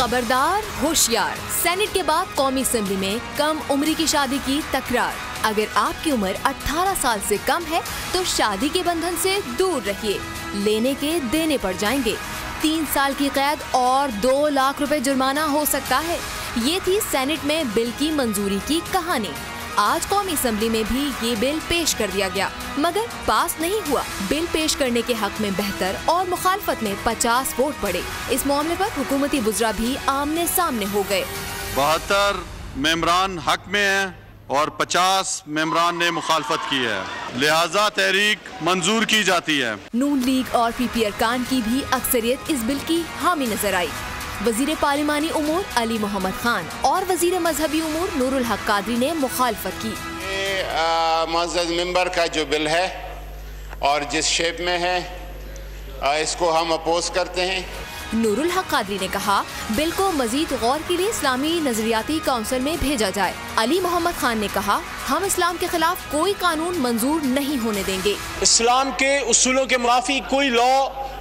خبردار، ہوشیار۔ سینٹ کے بعد قومی اسمبلی میں کم عمری کی شادی کی تکرار۔ اگر آپ کی عمر اٹھارہ سال سے کم ہے تو شادی کے بندھن سے دور رہیے۔ لینے کے دینے پڑ جائیں گے۔ تین سال کی قید اور دو لاکھ روپے جرمانہ ہو سکتا ہے۔ یہ تھی سینٹ میں بل کی منظوری کی کہانی۔ آج قومی اسمبلی میں بھی یہ بل پیش کر دیا گیا مگر پاس نہیں ہوا۔ بل پیش کرنے کے حق میں بہتر اور مخالفت میں پچاس ووٹ پڑے اس معاملے پر حکومتی بزرا بھی آمنے سامنے ہو گئے۔ بہتر ممبران حق میں ہیں اور پچاس ممبران نے مخالفت کی ہے۔ لہذا تحریک منظور کی جاتی ہے۔ نون لیگ اور پی پی ارکان کی بھی اکثریت اس بل کی حامی نظر آئی۔ وزیر پارلیمانی امور علی محمد خان اور وزیر مذہبی امور نور الحق قادری نے مخالفت کی۔ یہ معزز ممبر کا جو بل ہے اور جس شیپ میں ہے اس کو ہم اپوز کرتے ہیں۔ نور الحق قادری نے کہا بل کو مزید غور کے لیے اسلامی نظریاتی کونسل میں بھیجا جائے۔ علی محمد خان نے کہا ہم اسلام کے خلاف کوئی قانون منظور نہیں ہونے دیں گے۔ اسلام کے اصولوں کے منافی کوئی لا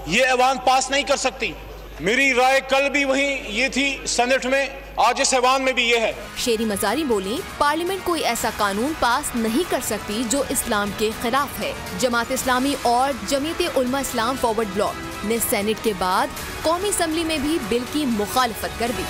یہ ایوان پاس نہیں کر سکتی۔ میری رائے کل بھی وہیں یہ تھی سینٹ میں، آج اس ایوان میں بھی یہ ہے۔ شیری مزاری بولی پارلیمنٹ کوئی ایسا قانون پاس نہیں کر سکتی جو اسلام کے خلاف ہے۔ جماعت اسلامی اور جمعیت علماء اسلام فارورڈ بلاک نے سینٹ کے بعد قومی اسمبلی میں بھی بل کی مخالفت کر دی۔